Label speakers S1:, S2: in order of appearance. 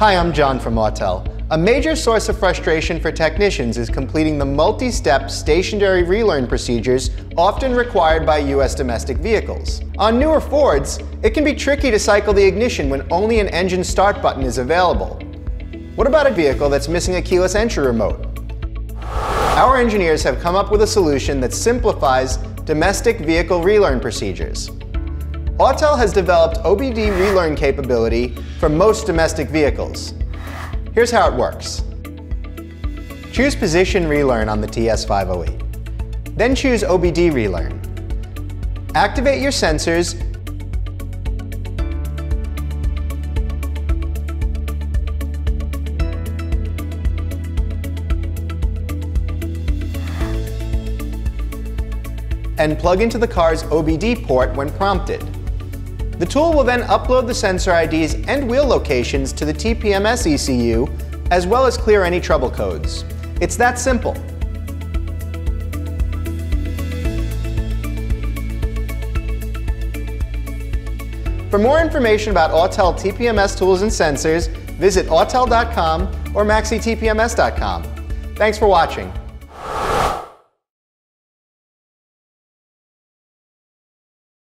S1: Hi, I'm John from Autel. A major source of frustration for technicians is completing the multi-step stationary relearn procedures often required by U.S. domestic vehicles. On newer Fords, it can be tricky to cycle the ignition when only an engine start button is available. What about a vehicle that's missing a keyless entry remote? Our engineers have come up with a solution that simplifies domestic vehicle relearn procedures. Autel has developed OBD relearn capability for most domestic vehicles. Here's how it works. Choose Position Relearn on the TS508. Then choose OBD Relearn. Activate your sensors and plug into the car's OBD port when prompted. The tool will then upload the sensor IDs and wheel locations to the TPMS ECU, as well as clear any trouble codes. It's that simple. For more information about Autel TPMS tools and sensors, visit autel.com or maxitpms.com. Thanks for watching.